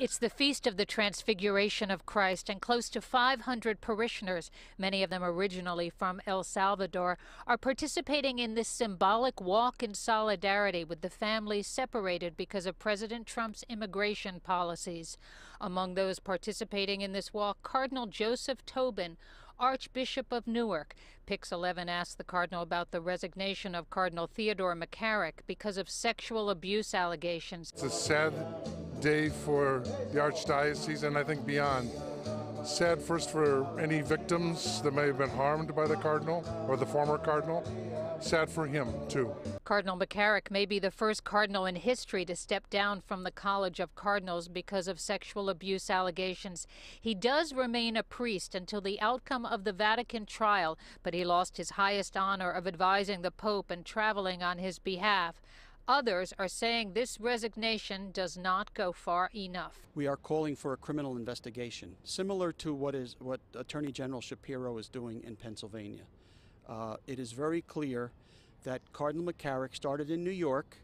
It's the feast of the Transfiguration of Christ, and close to 500 parishioners, many of them originally from El Salvador, are participating in this symbolic walk in solidarity with the families separated because of President Trump's immigration policies. Among those participating in this walk, Cardinal Joseph Tobin, Archbishop of Newark. Pix 11 asked the Cardinal about the resignation of Cardinal Theodore McCarrick because of sexual abuse allegations. It's a sad day for the Archdiocese and I think beyond. Sad first for any victims that may have been harmed by the Cardinal or the former Cardinal. Sad for him, too. Cardinal McCarrick may be the first cardinal in history to step down from the College of Cardinals because of sexual abuse allegations. He does remain a priest until the outcome of the Vatican trial, but he lost his highest honor of advising the Pope and traveling on his behalf. Others are saying this resignation does not go far enough. We are calling for a criminal investigation, similar to what is what Attorney General Shapiro is doing in Pennsylvania. Uh, it is very clear that Cardinal McCarrick started in New York,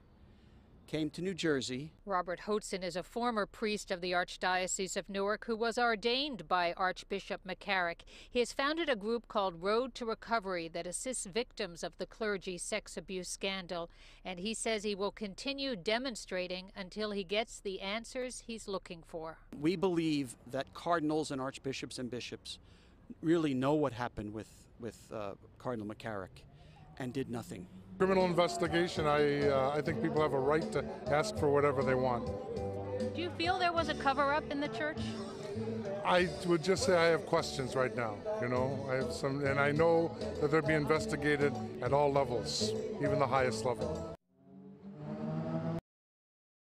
came to New Jersey. Robert Hoatson is a former priest of the Archdiocese of Newark who was ordained by Archbishop McCarrick. He has founded a group called Road to Recovery that assists victims of the clergy sex abuse scandal, and he says he will continue demonstrating until he gets the answers he's looking for. We believe that cardinals and archbishops and bishops really know what happened with, with uh, Cardinal McCarrick and did nothing. Criminal investigation, I, uh, I think people have a right to ask for whatever they want. Do you feel there was a cover up in the church? I would just say I have questions right now, you know. I have some, and I know that they'll be investigated at all levels, even the highest level.